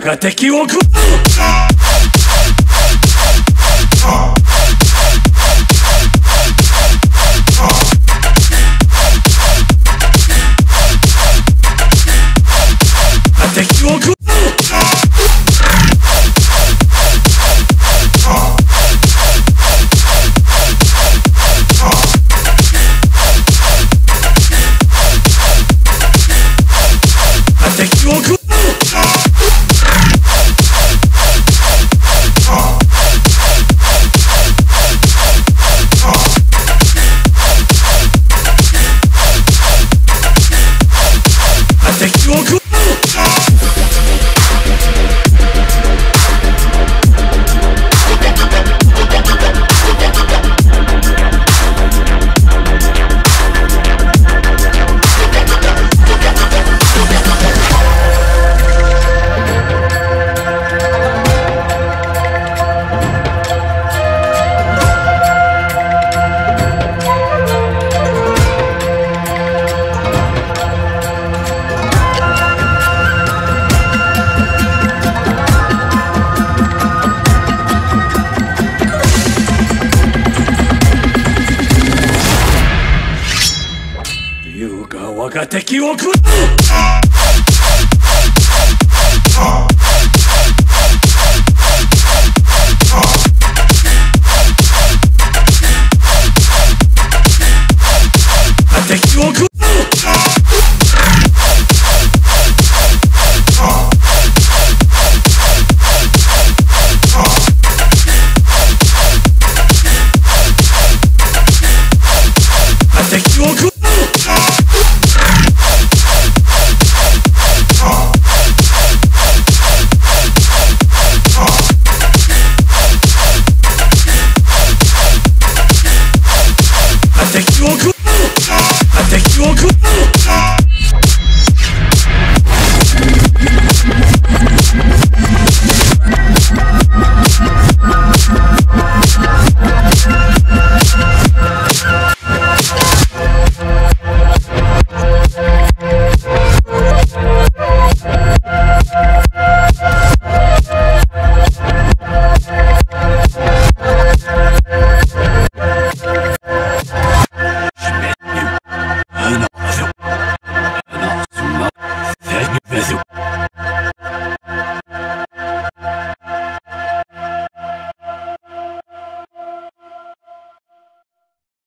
が敵を食う。我が敵を食らう chocolate.